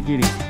Shigiri.